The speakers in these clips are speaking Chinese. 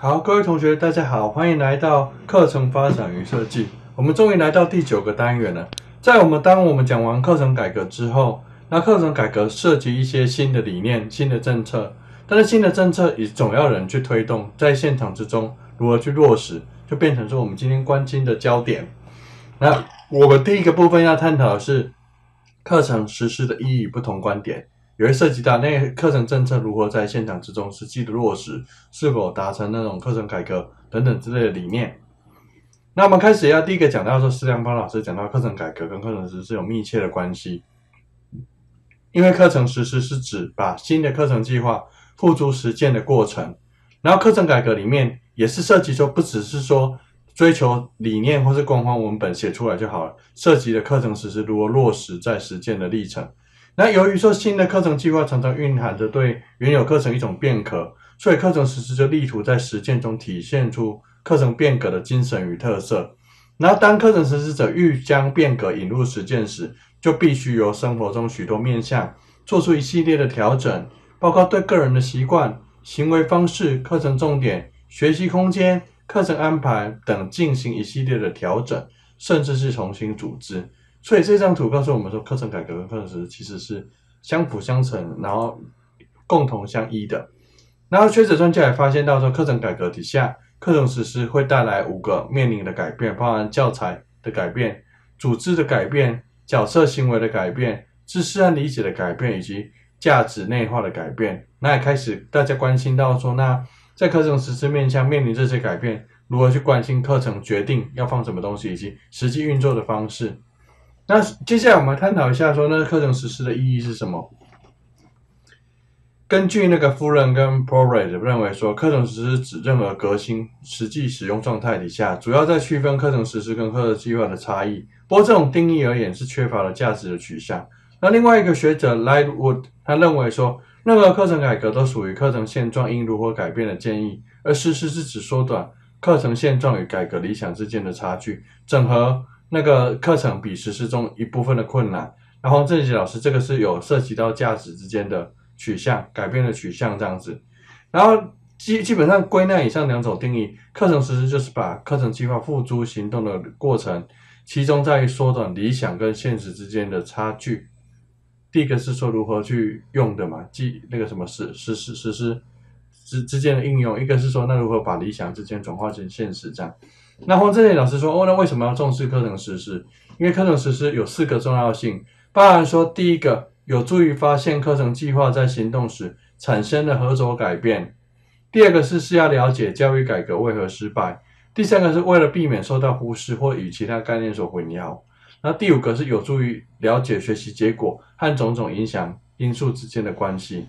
好，各位同学，大家好，欢迎来到课程发展与设计。我们终于来到第九个单元了。在我们当我们讲完课程改革之后，那课程改革涉及一些新的理念、新的政策，但是新的政策也总要人去推动，在现场之中如何去落实，就变成说我们今天关心的焦点。那我们第一个部分要探讨的是课程实施的意义不同观点。也会涉及到那课程政策如何在现场之中实际的落实，是否达成那种课程改革等等之类的理念。那我们开始要第一个讲到说，施良邦老师讲到课程改革跟课程实施有密切的关系，因为课程实施是指把新的课程计划付诸实践的过程，然后课程改革里面也是涉及说，不只是说追求理念或是官方文本写出来就好了，涉及的课程实施如何落实在实践的历程。那由于说新的课程计划常常蕴含着对原有课程一种变革，所以课程实施就力图在实践中体现出课程变革的精神与特色。然后当课程实施者欲将变革引入实践时，就必须由生活中许多面向做出一系列的调整，包括对个人的习惯、行为方式、课程重点、学习空间、课程安排等进行一系列的调整，甚至是重新组织。所以这张图告诉我们说，课程改革跟课程实施其实是相辅相成，然后共同相依的。然后学者专家也发现到说，课程改革底下，课程实施会带来五个面临的改变，包含教材的改变、组织的改变、角色行为的改变、知识和理解的改变，以及价值内化的改变。那也开始大家关心到说，那在课程实施面向面临这些改变，如何去关心课程决定要放什么东西，以及实际运作的方式。那接下来我们探讨一下，说那课程实施的意义是什么？根据那个夫人跟 p r o r e 认为说，课程实施指任何革新实际使用状态底下，主要在区分课程实施跟课程计划的差异。不过这种定义而言是缺乏了价值的取向。那另外一个学者 Lightwood 他认为说，任何课程改革都属于课程现状应如何改变的建议，而实施是指缩短课程现状与改革理想之间的差距，整合。那个课程比实施中一部分的困难，然后郑杰老师这个是有涉及到价值之间的取向改变的取向这样子，然后基基本上归纳以上两种定义，课程实施就是把课程计划付诸行动的过程，其中在于缩短理想跟现实之间的差距。第一个是说如何去用的嘛，即那个什么实实施实施之之间的应用，一个是说那如何把理想之间转化成现实这样。那黄志磊老师说：“哦，那为什么要重视课程实施？因为课程实施有四个重要性，包含说，第一个有助于发现课程计划在行动时产生的何种改变；第二个是是要了解教育改革为何失败；第三个是为了避免受到忽视或与其他概念所混淆；那第五个是有助于了解学习结果和种种影响因素之间的关系。”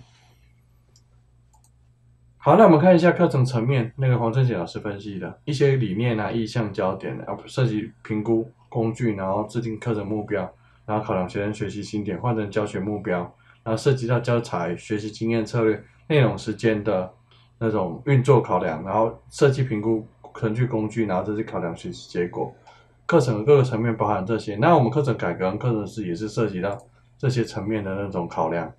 好，那我们看一下课程层面，那个黄正杰老师分析的一些理念啊、意向、焦点啊，涉及评估工具，然后制定课程目标，然后考量学生学习新点，换成教学目标，然后涉及到教材、学习经验策略、内容时间的那种运作考量，然后设计评估程序工具，然后这是考量学习结果。课程各个层面包含这些，那我们课程改革、课程实施也是涉及到这些层面的那种考量。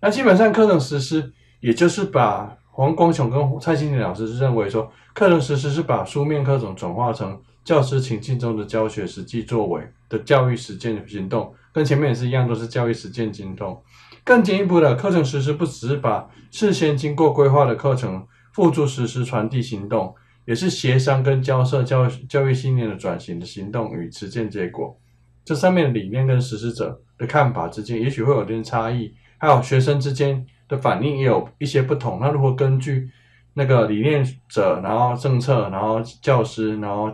那基本上课程实施，也就是把黄光雄跟蔡欣林老师是认为说，课程实施是把书面课程转化成教师情境中的教学实际作为的教育实践行动，跟前面也是一样，都是教育实践行动。更进一步的课程实施，不只是把事先经过规划的课程付诸实施传递行动，也是协商跟交涉教教育信念的转型的行动与实践结果。这上面理念跟实施者的看法之间，也许会有点差异，还有学生之间。的反应也有一些不同。那如果根据那个理念者，然后政策，然后教师，然后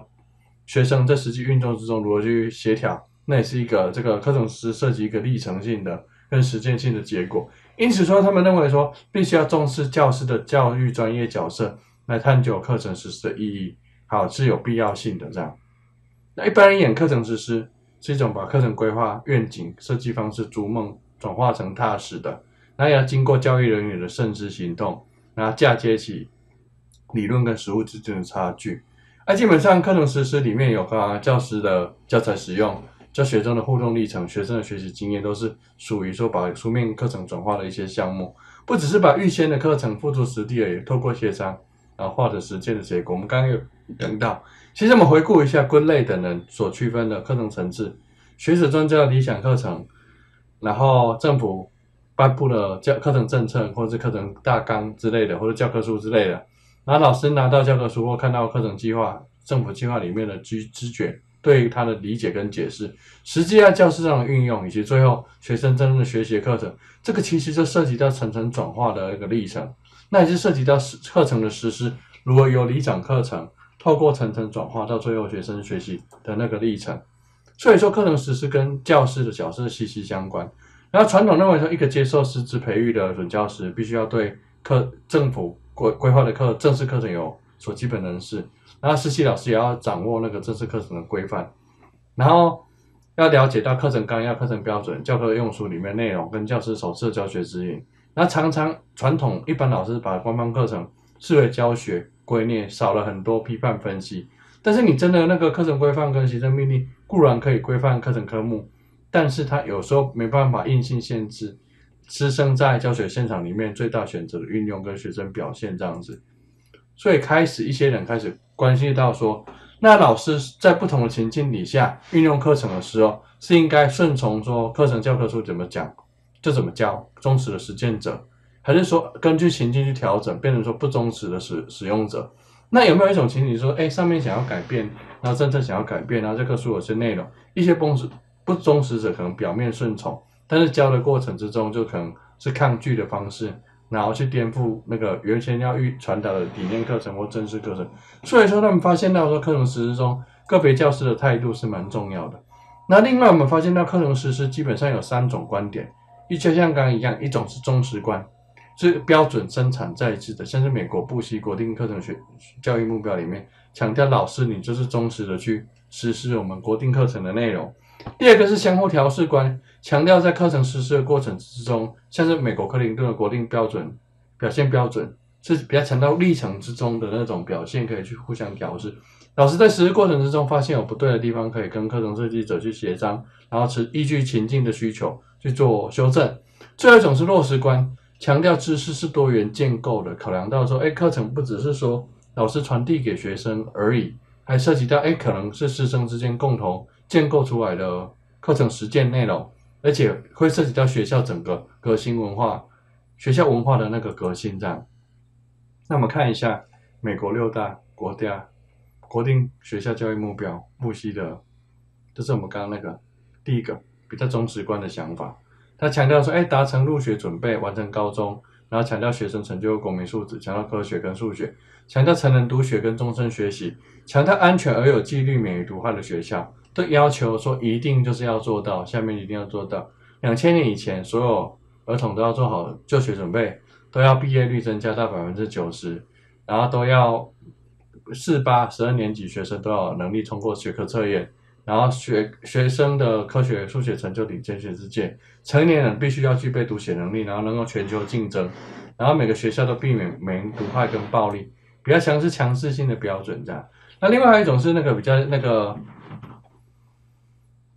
学生在实际运作之中如何去协调？那也是一个这个课程师涉及一个历程性的跟实践性的结果。因此说，他们认为说，必须要重视教师的教育专业角色，来探究课程实施的意义，好是有必要性的这样。那一般人演课程实施是一种把课程规划愿景设计方式逐梦转化成踏实的。那要经过教育人员的慎思行动，然后嫁接起理论跟实物之间的差距。而基本上课程实施里面有啊，教师的教材使用、教学中的互动历程、学生的学习经验，都是属于说把书面课程转化的一些项目。不只是把预先的课程付诸实地而已，透过协商，然后或者实践的结果。我们刚刚有讲到，其实我们回顾一下归类等人所区分的课程层次，学者专家的理想课程，然后政府颁布了教课程政策或者是课程大纲之类的，或者教科书之类的，然后老师拿到教科书或看到课程计划、政府计划里面的知知觉。对他的理解跟解释，实际在教室上的运用，以及最后学生真正的学习课程，这个其实就涉及到层层转化的一个历程，那也是涉及到课程的实施，如果有理想课程，透过层层转化到最后学生学习的那个历程。所以说，课程实施跟教师的角色息息相关。然后传统认为说，一个接受师资培育的准教师，必须要对课政府规规划的课正式课程有所基本认识。然后实习老师也要掌握那个正式课程的规范，然后要了解到课程纲要、课程标准、教科用书里面内容跟教师手册教学指引。那常常传统一般老师把官方课程视为教学规念，少了很多批判分析。但是你真的那个课程规范跟行政命令固然可以规范课程科目，但是它有时候没办法硬性限制师生在教学现场里面最大选择的运用跟学生表现这样子。所以开始一些人开始关系到说，那老师在不同的情境底下运用课程的时候，是应该顺从说课程教科书怎么讲就怎么教，忠实的实践者，还是说根据情境去调整，变成说不忠实的使使用者？那有没有一种情景说，哎，上面想要改变，然后政策想要改变，然后这棵书有些内容，一些不忠不忠实者可能表面顺从，但是教的过程之中就可能是抗拒的方式。然后去颠覆那个原先要预传达的理念课程或正式课程，所以说他们发现到说课程实施中个别教师的态度是蛮重要的。那另外我们发现到课程实施基本上有三种观点，一就像刚刚一样，一种是忠实观，是标准生产在制的，像是美国布希国定课程学教育目标里面强调老师你就是忠实的去实施我们国定课程的内容。第二个是相互调试观，强调在课程实施的过程之中，像是美国克林顿的国定标准表现标准，是比较强调历程之中的那种表现，可以去互相调试。老师在实施过程之中发现有不对的地方，可以跟课程设计者去协商，然后持依据情境的需求去做修正。最后一种是落实观，强调知识是多元建构的，考量到说，哎，课程不只是说老师传递给学生而已，还涉及到，哎，可能是师生之间共同。建构出来的课程实践内容，而且会涉及到学校整个革新文化、学校文化的那个革新这样。那我们看一下美国六大国家国定学校教育目标，木西的，这是我们刚刚那个第一个比较忠实观的想法。他强调说，哎，达成入学准备，完成高中，然后强调学生成就公民素质，强调科学跟数学，强调成人读学跟终身学习，强调安全而有纪律、免于毒害的学校。都要求说一定就是要做到，下面一定要做到。两千年以前，所有儿童都要做好就学准备，都要毕业率增加到百分之九十，然后都要四八十二年级学生都要能力通过学科测验，然后学学生的科学数学成就领先全世界。成年人必须要具备读写能力，然后能够全球竞争，然后每个学校都避免免毒害跟暴力，比较强是强制性的标准这样。那另外还有一种是那个比较那个。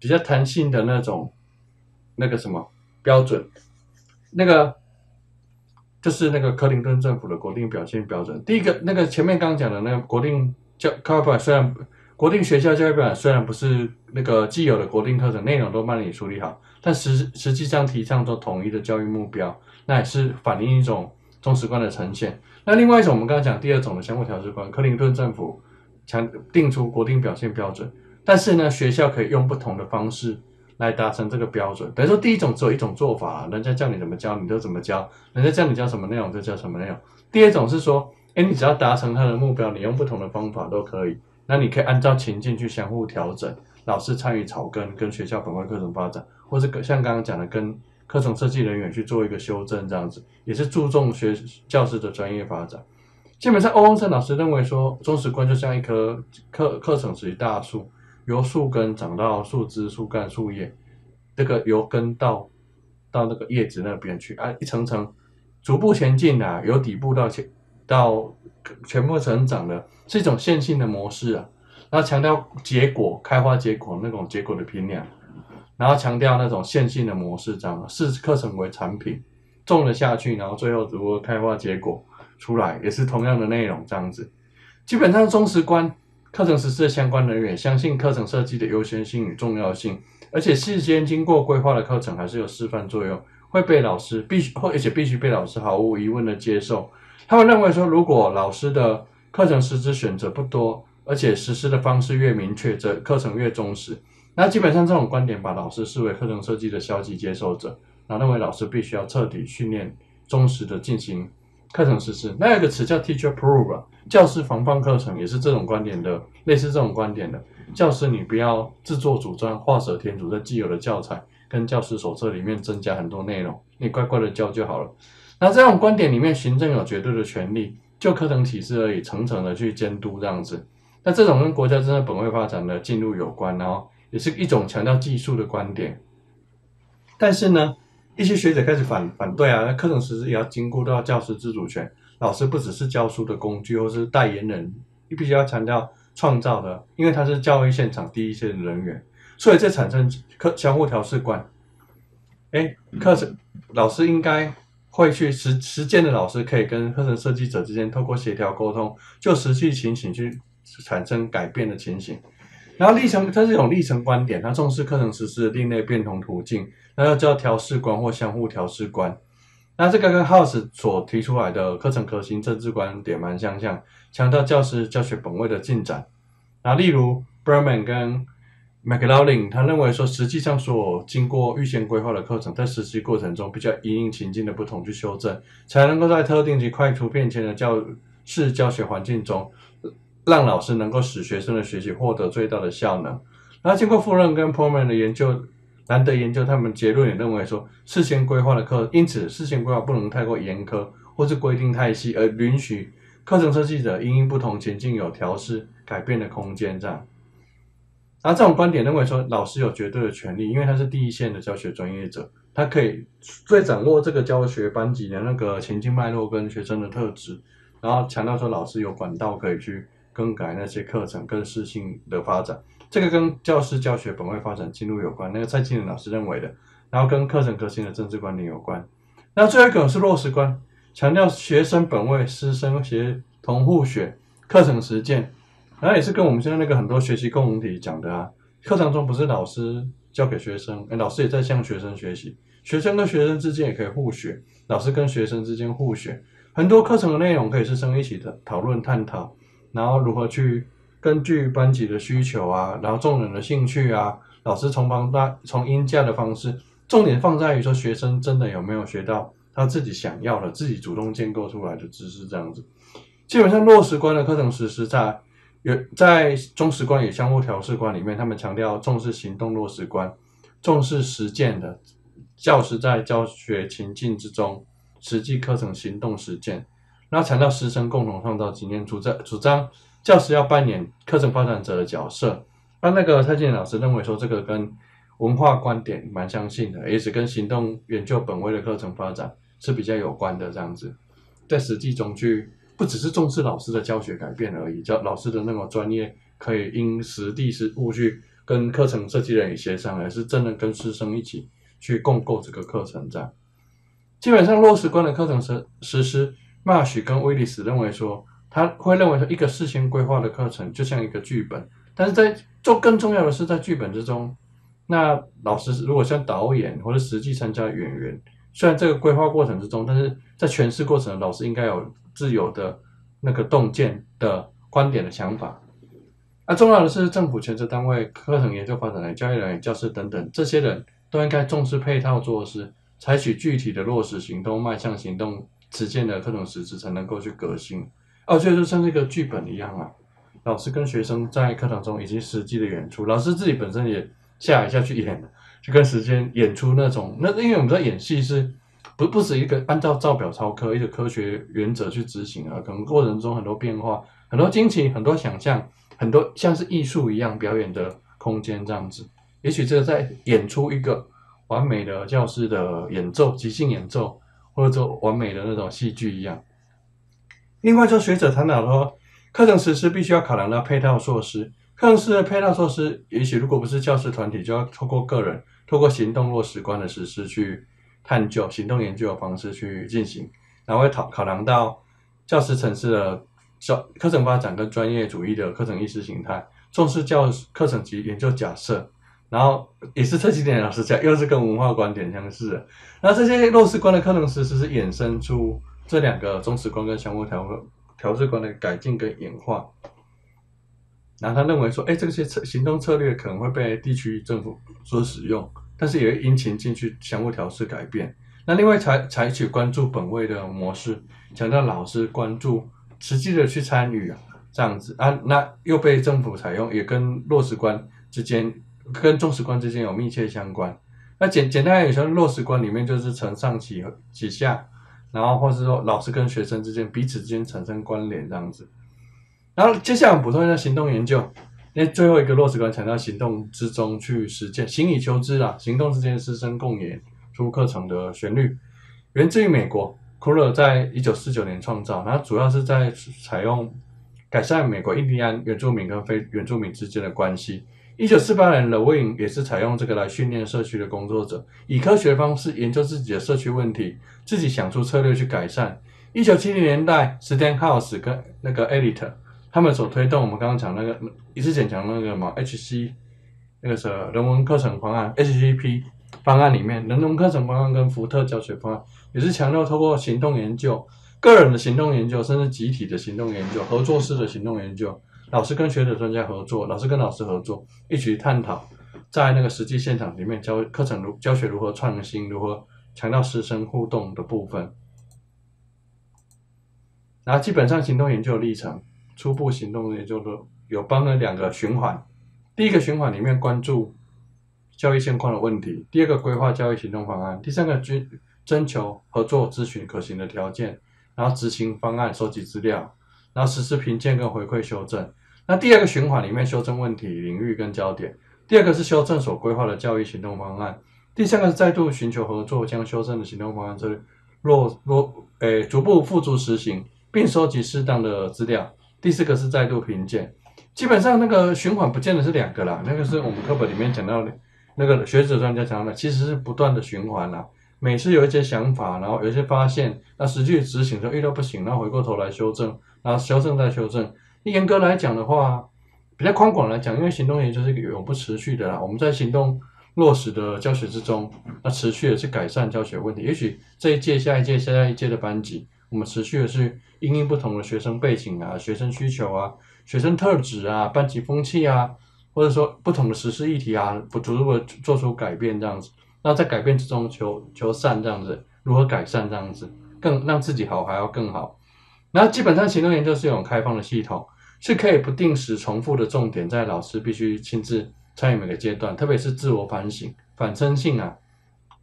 比较弹性的那种，那个什么标准，那个就是那个克林顿政府的国定表现标准。第一个，那个前面刚讲的那个国定教教育表，虽然国定学校教育表虽然不是那个既有的国定课程内容都帮你处理好，但实实际上提倡做统一的教育目标，那也是反映一种忠实观的呈现。那另外一种，我们刚刚讲第二种的相互调试观，克林顿政府强定出国定表现标准。但是呢，学校可以用不同的方式来达成这个标准。等于说，第一种只有一种做法，人家叫你怎么教，你就怎么教；人家叫你教什么内容，就教什么内容。第二种是说，哎，你只要达成他的目标，你用不同的方法都可以。那你可以按照情境去相互调整，老师参与草根，跟学校本位课程发展，或者像刚刚讲的，跟课程设计人员去做一个修正，这样子也是注重学教师的专业发展。基本上，欧文森老师认为说，忠实观就像一棵课课程属于大树。由树根长到树枝、树干、树叶，这个由根到到那个叶子那边去啊，一层层逐步前进的，由底部到前到全部成长的，是一种线性的模式啊。然后强调结果、开花结果那种结果的评量，然后强调那种线性的模式，这样视课程为产品种了下去，然后最后如何开花结果，出来，也是同样的内容这样子。基本上中实观课程实施的相关人员相信课程设计的优先性与重要性，而且事先经过规划的课程还是有示范作用，会被老师必须，而且必须被老师毫无疑问的接受。他们认为说，如果老师的课程实施选择不多，而且实施的方式越明确，则课程越忠实。那基本上这种观点把老师视为课程设计的消极接受者，那认为老师必须要彻底训练、忠实的进行课程实施。那有个词叫 teacher prove，教师防范课程也是这种观点的，类似这种观点的。教师你不要自作主张、画蛇添足，在既有的教材跟教师手册里面增加很多内容，你乖乖的教就好了。那这种观点里面，行政有绝对的权利，就课程体制而已，层层的去监督这样子。那这种跟国家真正本位发展的进入有关，然后也是一种强调技术的观点。但是呢，一些学者开始反反对啊，那课程实施也要经过到教师自主权，老师不只是教书的工具或是代言人，你必须要强调创造的，因为他是教育现场第一线的人员，所以这产生课相互调试观。哎，课程老师应该会去实实践的老师可以跟课程设计者之间透过协调沟通，就实际情形去。产生改变的情形，然后历程，它是一种历程观点，它重视课程实施的另类变通途径，那要叫调试观或相互调试观。那这个跟 House 所提出来的课程核心政治观点蛮相像，强调教师教学本位的进展。那例如 Berman 跟 McLaughlin，他认为说，实际上所经过预先规划的课程，在实习过程中，比较因应情境的不同去修正，才能够在特定及快速变迁的教室教学环境中。让老师能够使学生的学习获得最大的效能。然后经过富人跟 Pullman 的研究，难得研究，他们结论也认为说，事先规划的课，因此事先规划不能太过严苛，或是规定太细，而允许课程设计者因应不同情境有调试改变的空间。这样，而这种观点认为说，老师有绝对的权利，因为他是第一线的教学专业者，他可以最掌握这个教学班级的那个情境脉络跟学生的特质，然后强调说，老师有管道可以去。更改那些课程更适性的发展，这个跟教师教学本位发展进入有关。那个蔡庆仁老师认为的，然后跟课程核心的政治观点有关。那最后一个是落实观，强调学生本位、师生协同互学、课程实践，然后也是跟我们现在那个很多学习共同体讲的啊。课堂中不是老师教给学生，哎，老师也在向学生学习，学生跟学生之间也可以互学，老师跟学生之间互学，很多课程的内容可以师生一起的讨论探讨。然后如何去根据班级的需求啊，然后众人的兴趣啊，老师从旁大从音价的方式，重点放在于说学生真的有没有学到他自己想要的、自己主动建构出来的知识这样子。基本上落实观的课程实施在有在中实观与相互调试观里面，他们强调重视行动落实观，重视实践的教师在教学情境之中实际课程行动实践。然后强调师生共同创造经验，主张主张教师要扮演课程发展者的角色。那那个蔡健老师认为说，这个跟文化观点蛮相信的，也是跟行动研究本位的课程发展是比较有关的。这样子，在实际中去不只是重视老师的教学改变而已，教老师的那种专业可以因实地实物去跟课程设计人员协商，而是真的跟师生一起去共构这个课程。这样，基本上落实观的课程实实施。马许跟威利斯认为说，他会认为说，一个事先规划的课程就像一个剧本，但是在做更重要的是在剧本之中，那老师如果像导演或者实际参加演员，虽然这个规划过程之中，但是在诠释过程，老师应该有自由的那个洞见的观点的想法。那重要的是政府全职单位、课程研究发展人教育人员、教师等等，这些人都应该重视配套措施，采取具体的落实行动，迈向行动。实践的课程实质才能够去革新，哦，所以就像这个剧本一样啊，老师跟学生在课堂中以及实际的演出，老师自己本身也下来下去演，就跟时间演出那种，那因为我们知道演戏是不不止一个按照照表操课一个科学原则去执行啊，可能过程中很多变化，很多惊奇，很多想象，很多像是艺术一样表演的空间这样子，也许这个在演出一个完美的教师的演奏，即兴演奏。或者做完美的那种戏剧一样。另外，就学者谈到说，课程实施必须要考量到配套措施。课程实施的配套措施，也许如果不是教师团体，就要透过个人，透过行动落实观的实施去探究，行动研究的方式去进行，然后会考考量到教师层次的教课程发展跟专业主义的课程意识形态，重视教课程及研究假设，然后也是这几点老师讲，又是跟文化观点相似的。那这些落实观的课程实施是衍生出这两个忠实观跟相互调和调试观的改进跟演化。然后他认为说，哎，这些策行动策略可能会被地区政府所使用，但是也会因情进去相互调试改变。那另外采采取关注本位的模式，强调老师关注实际的去参与，这样子啊，那又被政府采用，也跟落实观之间跟重视观之间有密切相关。那简简单来说，落实观里面就是承上启启下，然后或是说老师跟学生之间彼此之间产生关联这样子。然后接下来我们补充一下行动研究，那最后一个落实观强调行动之中去实践，行以求知啊，行动之间师生共演出课程的旋律，源自于美国，库勒在一九四九年创造，然后主要是在采用改善美国印第安原住民跟非原住民之间的关系。一九四八年的 Win 也是采用这个来训练社区的工作者，以科学方式研究自己的社区问题，自己想出策略去改善。一九七零年代，Stenhouse 跟那个 Elite。他们所推动我们刚刚讲那个一次减强那个嘛 HC 那个是人文课程方案 HCP 方案里面，人文课程方案跟福特教学方案也是强调透过行动研究、个人的行动研究，甚至集体的行动研究、合作式的行动研究，老师跟学者专家合作，老师跟老师合作，一起探讨在那个实际现场里面教课程如教学如何创新，如何强调师生互动的部分，然后基本上行动研究的历程。初步行动研究的有帮了两个循环，第一个循环里面关注教育现况的问题，第二个规划教育行动方案，第三个征征求合作咨询可行的条件，然后执行方案收集资料，然后实施评鉴跟回馈修正。那第二个循环里面修正问题领域跟焦点，第二个是修正所规划的教育行动方案，第三个是再度寻求合作将修正的行动方案这落落诶逐步付诸实行，并收集适当的资料。第四个是再度评鉴，基本上那个循环不见得是两个啦，那个是我们课本里面讲到的，那个学者专家讲的，其实是不断的循环啦。每次有一些想法，然后有一些发现，那实际执行的时候遇到不行，然后回过头来修正，然后修正再修正。严格来讲的话，比较宽广来讲，因为行动研究是一个永不持续的啦。我们在行动落实的教学之中，那持续的去改善教学问题。也许这一届、下一届、下一届的班级。我们持续的是因应不同的学生背景啊、学生需求啊、学生特质啊、班级风气啊，或者说不同的实施议题啊，不逐步做出改变这样子。那在改变之中求求善这样子，如何改善这样子，更让自己好还要更好。那基本上行动研究是一种开放的系统，是可以不定时重复的重点，在老师必须亲自参与每个阶段，特别是自我反省、反身性啊，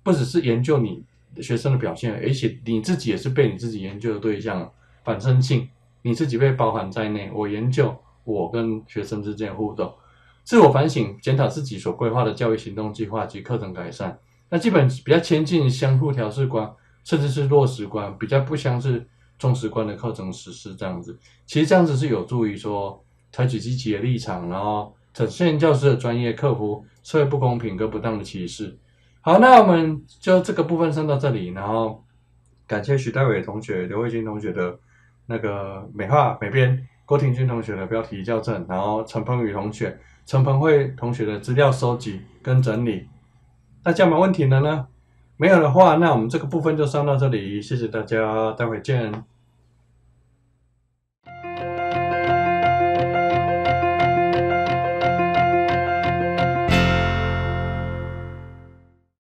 不只是研究你。学生的表现，而且你自己也是被你自己研究的对象，反身性，你自己被包含在内。我研究我跟学生之间的互动，自我反省，检讨自己所规划的教育行动计划及课程改善。那基本比较亲近相互调试观，甚至是落实观，比较不像是重视观的课程实施这样子。其实这样子是有助于说采取积极的立场，然后展现教师的专业，克服社会不公平跟不当的歧视。好，那我们就这个部分上到这里，然后感谢徐代伟同学、刘慧君同学的那个美化美编，郭廷军同学的标题校正，然后陈鹏宇同学、陈鹏慧同学的资料收集跟整理。大家没问题了呢？没有的话，那我们这个部分就上到这里，谢谢大家，待会见。